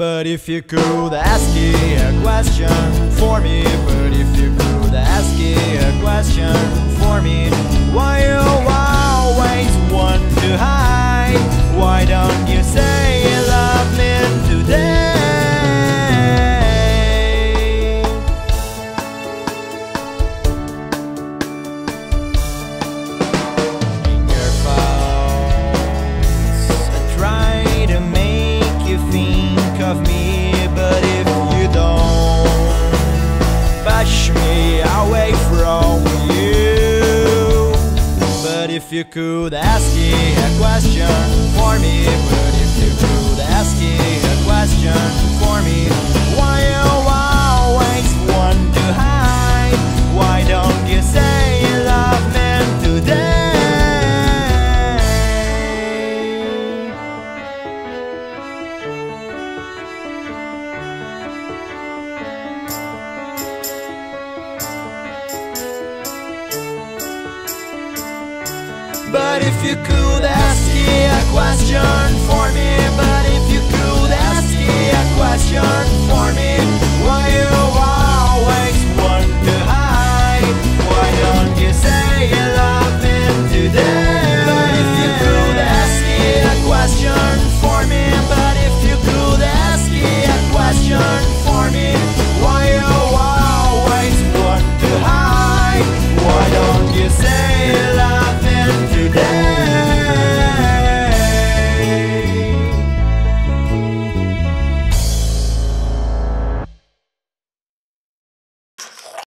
But if you could ask me a question for me, but if you could ask me a question if you could ask me a question for me, But if you could ask me a question for me,